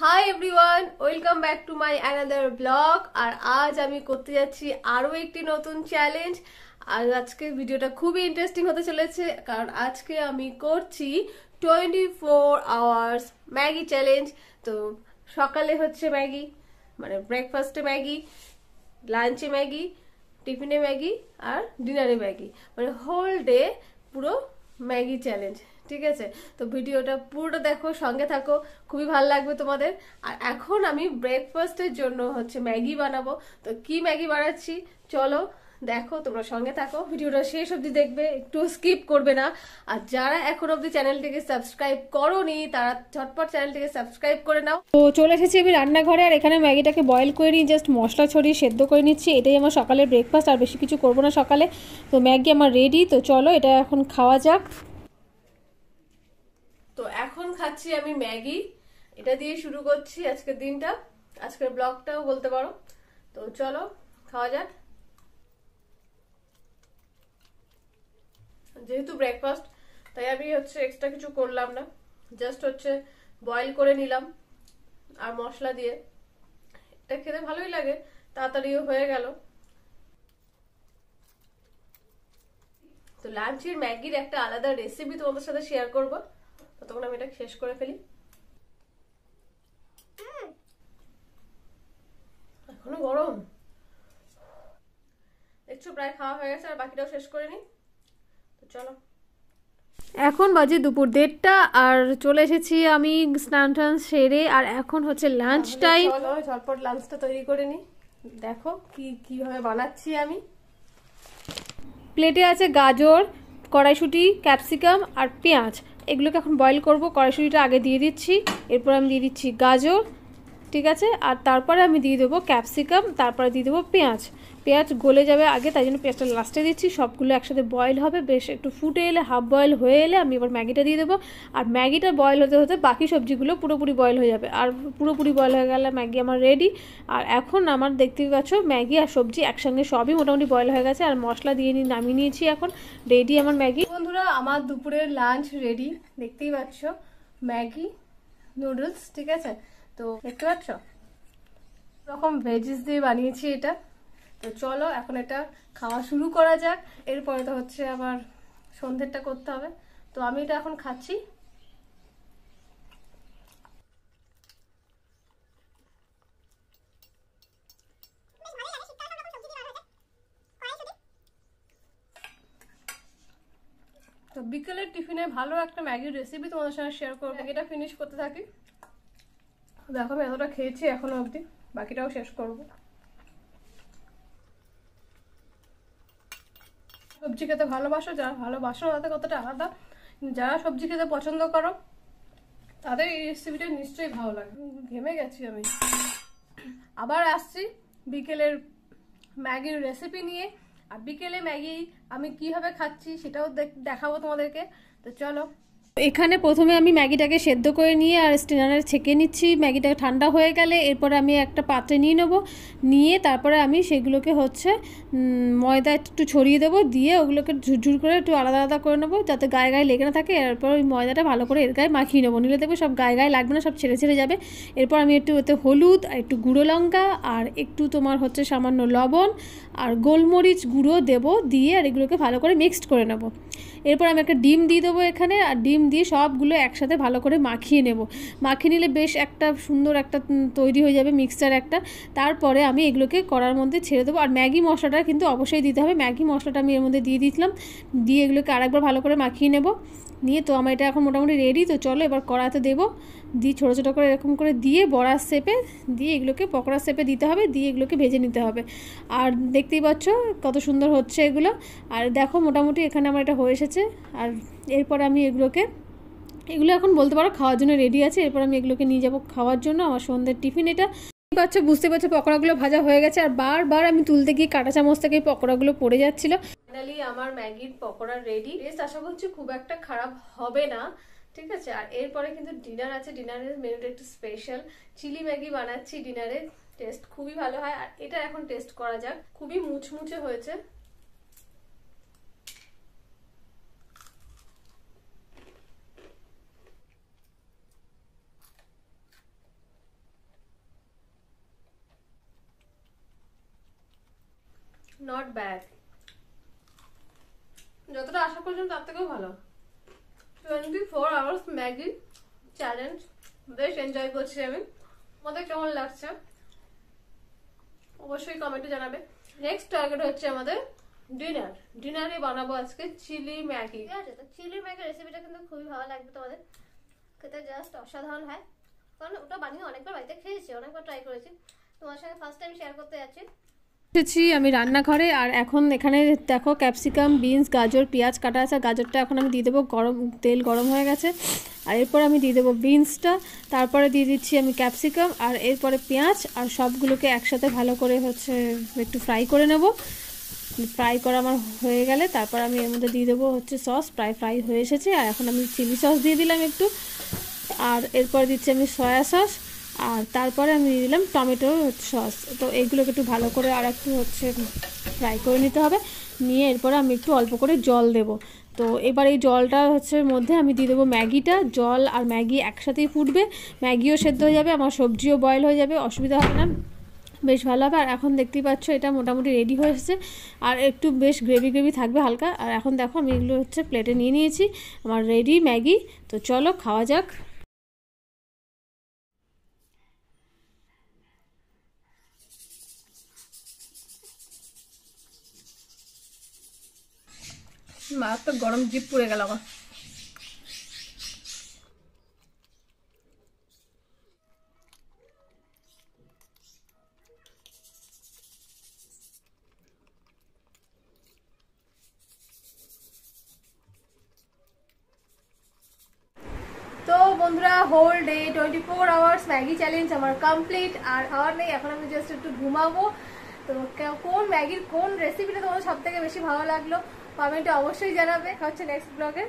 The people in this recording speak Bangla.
Hi everyone welcome back to my another blog আর আজ আমি করতে যাচ্ছি আরও একটি নতুন চ্যালেঞ্জ আর আজকে ভিডিওটা খুবই ইন্টারেস্টিং হতে চলেছে, কারণ আজকে আমি করছি twenty four hours Maggi challenge তো সকালে হচ্ছে ম্যাগি মানে ব্রেকফাস্টে ম্যাগি লাঞ্চে ম্যাগি টিফিনে ম্যাগি আর ডিনারে ম্যাগি। মানে হোল ডে পুরো ম্যাগি চ্যালেঞ্জ ঠিক আছে? তো ভিডিওটা পুরোটা দেখো, সঙ্গে থাকো, খুবই ভালো লাগবে তোমাদের। আর এখন আমি ব্রেকফাস্টের জন্য হচ্ছে ম্যাগি বানাবো। তো কি ম্যাগি বানাচ্ছি? চলো, দেখো, তোমরা সঙ্গে থাকো। ভিডিওটা শেষ অবধি দেখবে, একটু স্কিপ করবে না। আর যারা এখন অবধি চ্যানেলটিকে সাবস্ক্রাইব করোনি, তারা ঝটপট চ্যানেলটিকে সাবস্ক্রাইব করে নাও। তো চলে এসেছি আমি রান্নাঘরে, আর এখানে ম্যাগিটাকে বয়েল করে নিই জাস্ট মশলা ছড়িয়ে সেদ্ধ করে নিচ্ছি। এটাই আমার সকালের ব্রেকফাস্ট আর বেশি কিছু করব না সকালে। তো ম্যাগি আমার রেডি তো চলো, এটা এখন খাওয়া যাক। তো এখন খাচ্ছি আমি ম্যাগি। এটা দিয়ে শুরু করছি আজকের দিনটা। আজকের ব্লগটাও বলতে পারো। তো চলো, খাওয়া যাক। যেহেতু ব্রেকফাস্ট তাই আমি হচ্ছে এক্সট্রা কিছু করলাম না। জাস্ট হচ্ছে বয়েল করে নিলাম আর মশলা দিয়ে। এটা খেতে ভালোই লাগে, তাড়াতাড়িও হয়ে গেল। তো লাঞ্চের ম্যাগির একটা আলাদা রেসিপি তোমাদের সাথে শেয়ার করব। ততক্ষণ আমি এটা শেষ করে ফেলি। এখনও গরম। দেখছ প্রায় খাওয়া হয়ে গেছে আর বাকিটাও শেষ করে নি তো চলো। এখন বাজে দুপুর দেড়টা আর চলে এসেছি আমি স্নান টান সেরে আর এখন হচ্ছে লাঞ্চ টাইম ঝটপট লাঞ্চটা তৈরি করে নি দেখো কি কীভাবে বানাচ্ছি আমি। প্লেটে আছে গাজর কড়াইশুঁটি ক্যাপসিকাম আর পেঁয়াজ। এগুলোকে এখন বয়েল করব। কড়াইশুঁটিটা আগে দিয়ে দিচ্ছি। এরপর আমি দিয়ে দিচ্ছি গাজর। ঠিক আছে? আর তারপরে আমি দিয়ে দেবো ক্যাপসিকাম তারপরে দিয়ে দেবো পেঁয়াজ। পেঁয়াজ গলে যাবে আগে, তাই জন্য পেঁয়াজটা লাস্টে দিচ্ছি। সবগুলো একসাথে বয়েল হবে, বেশ একটু ফুটে এলে হাফ বয়েল হয়ে এলে আমি এবার ম্যাগিটা দিয়ে দেবো। আর ম্যাগিটা বয়েল হতে হতে বাকি সবজিগুলো পুরোপুরি বয়েল হয়ে যাবে। আর পুরোপুরি বয়েল হয়ে গেলে ম্যাগি আমার রেডি আর এখন আমার দেখতেই পাচ্ছ, ম্যাগি আর সবজি একসঙ্গে সবই মোটামুটি বয়েল হয়ে গেছে। আর মশলা দিয়ে নিয়ে নামিয়ে নিয়েছি এখন। রেডি আমার ম্যাগি। বন্ধুরা, আমার দুপুরের লাঞ্চ রেডি দেখতেই পাচ্ছ, ম্যাগি নুডলস ঠিক আছে? তো দেখতে পাচ্ছ? রকম ভেজিস দিয়ে বানিয়েছি এটা। তো চলো এখন এটা খাওয়া শুরু করা যাক। এরপরে তো হচ্ছে আবার সন্ধ্যেরটা করতে হবে। তো আমি এটা এখন খাচ্ছি। তো বিকেলের টিফিনে ভালো একটা ম্যাগির রেসিপি তোমাদের সঙ্গে শেয়ার করব। ম্যাগিটা ফিনিশ করতে থাকি। দেখো আমি এতটা খেয়েছি, এখনও অবধি। বাকিটাও শেষ করব। সবজি খেতে ভালোবাসো যারা ভালোবাসো তাদের কতটা আলাদা। যারা সবজি খেতে পছন্দ করো, তাদের এই রেসিপিটা নিশ্চয়ই ভালো লাগে ঘেমে গেছি আমি। আবার আসছি বিকেলের ম্যাগির রেসিপি নিয়ে। আর বিকেলে ম্যাগি আমি কীভাবে খাচ্ছি সেটাও দেখাবো তোমাদেরকে। তো চলো এখানে প্রথমে আমি ম্যাগিটাকে সেদ্ধ করে নিয়ে আর স্টেনারে ছেঁকে নিচ্ছি। ম্যাগিটা ঠান্ডা হয়ে গেলে এরপরে আমি একটা পাত্রে নিয়ে নেব। নিয়ে তারপরে আমি সেগুলোকে হচ্ছে ময়দা একটু ছড়িয়ে দেবো। দিয়ে ওগুলোকে ঝুরঝুর করে একটু আলাদা আলাদা করে নেব যাতে গায়ে গায়ে লেগে না থাকে। এরপর ওই ময়দাটা ভালো করে এর গায়ে মাখিয়ে নেব। নিলে দেখব সব গায়ে গায়ে লাগবে না, সব ছেড়ে ছেড়ে যাবে। এরপর আমি একটু ওতে হলুদ, আর একটু গুঁড়ো লঙ্কা, আর একটু তোমার হচ্ছে সামান্য লবণ, আর গোলমরিচ গুঁড়ো দেবো। দিয়ে আর এগুলোকে ভালো করে মিক্সড করে নেব। এরপর আমি একটা ডিম দিয়ে দেবো এখানে। আর ডিম দিয়ে সবগুলো একসাথে ভালো করে মাখিয়ে নেব। মাখিয়ে নিলে বেশ একটা সুন্দর একটা তৈরি হয়ে যাবে মিক্সচার একটা। তারপরে আমি এগুলোকে করার মধ্যে ছেড়ে দেবো। আর ম্যাগি মশলাটা কিন্তু অবশ্যই দিতে হবে। ম্যাগি মশলাটা আমি এর মধ্যে দিয়ে দিয়েছিলাম। দিয়ে এগুলোকে আরেকবার ভালো করে মাখিয়ে নেব। তো আমার এটা এখন মোটামুটি রেডি তো চলো এবার কড়াতে দেবো। দিয়ে ছোটো ছোটো করে এরকম করে দিয়ে বড়ার শেপে দিয়ে এগুলোকে পকোড়ার শেপে দিতে হবে, দিয়ে এগুলোকে ভেজে নিতে হবে। আর দেখতেই পাচ্ছ কত সুন্দর হচ্ছে এগুলো। আর দেখো মোটামুটি এখানে আমার এটা হয়ে এসেছে। আর এরপর আমি এগুলোকে, এগুলো এখন বলতে পারো খাওয়ার জন্য রেডি আছে। এরপর আমি এগুলোকে নিয়ে যাব খাওয়ার জন্য আমার সন্ধ্যের টিফিন এটা। পাচ্ছ বুঝতে পারছ, পকোড়াগুলো ভাজা হয়ে গেছে। আর বারবার আমি তুলতে গিয়ে কাটা চামচ থেকে পকোড়াগুলো পড়ে যাচ্ছিল। ফাইনালি আমার ম্যাগির পকোড়া রেডি রেস আশা করছি খুব একটা খারাপ হবে না, ঠিক আছে? আর এরপরে কিন্তু ডিনার আছে। ডিনারের মেনুটা একটু স্পেশাল চিলি ম্যাগি বানাচ্ছি ডিনারে টেস্ট খুবই ভালো হয়। আর এটা এখন টেস্ট করা যাক। খুবই মুচমুচে হয়েছে। নট ব্যাড যতটা আশা করছিলাম তার থেকেও ভালো। Twenty four hours Maggi challenge বেশ এনজয় করছি আমি। আমাদের কেমন লাগছে? অবশ্যই কমেন্টে জানাবে। নেক্সট টার্গেট হচ্ছে আমাদের ডিনার ডিনারে বানাবো আজকে চিলি ম্যাগি। ঠিক আছে, তো চিলি ম্যাগের রেসিপিটা কিন্তু খুবই ভালো লাগবে তোমাদের। খেতে জাস্ট অসাধারণ হয়। কারণ ওটা বানিয়ে অনেকবার বাড়িতে খেয়েছি, অনেকবার ট্রাই করেছি। তোমার সঙ্গে ফার্স্ট টাইম শেয়ার করতে যাচ্ছি। এসেছি আমি রান্নাঘরে, আর এখন এখানে দেখো ক্যাপসিকাম, বিনস, গাজর, পেঁয়াজ কাটা আছে গাজরটা এখন আমি দিয়ে দেবো গরম, তেল গরম হয়ে গেছে। আর এরপর আমি দিয়ে দেবো বিনসটা, তারপরে দিয়ে দিচ্ছি আমি ক্যাপসিকাম, আর এরপরে পেঁয়াজ, আর সবগুলোকে একসাথে ভালো করে হচ্ছে একটু ফ্রাই করে নেব। ফ্রাই করা আমার হয়ে গেলে, তারপর আমি এর মধ্যে দিয়ে দেবো হচ্ছে সস, প্রায় ফ্রাই হয়ে এসেছে, আর এখন আমি চিলি সস দিয়ে দিলাম একটু। আর এরপর দিচ্ছি আমি সয়া সস আর তারপরে আমি দিয়ে দিলাম টমেটো সস। তো এইগুলোকে একটু ভালো করে আর একটু হচ্ছে ফ্রাই করে নিতে হবে। নিয়ে এরপরে আমি একটু অল্প করে জল দেব। তো এবার এই জলটা হচ্ছে মধ্যে আমি দিয়ে দেবো ম্যাগিটা। জল আর ম্যাগি একসাথেই ফুটবে। ম্যাগিও সেদ্ধ হয়ে যাবে, আমার সবজিও বয়েল হয়ে যাবে, অসুবিধা হবে না। বেশ ভালো হবে। আর এখন দেখতেই পাচ্ছ এটা মোটামুটি রেডি হয়ে এসেছে। আর একটু বেশ গ্রেভি গ্রেভি থাকবে হালকা। আর এখন দেখো আমি এগুলো হচ্ছে প্লেটে নিয়ে নিয়েছি, আমার রেডি ম্যাগি। তো চলো খাওয়া যাক। মারাত্মক গরম জিপ পুড়ে গেল আমার তো বন্ধুরা whole day twenty four hours Maggi challenge আমার কমপ্লিট আর খাওয়ার নেই, এখন আমি জাস্ট একটু ঘুমাবো। তো কে- কোন ম্যাগির কোন রেসিপিটা তোমাদের সব থেকে বেশি ভালো লাগল? কমেন্টে অবশ্যই জানাবে। হচ্ছে নেক্সট ব্লগে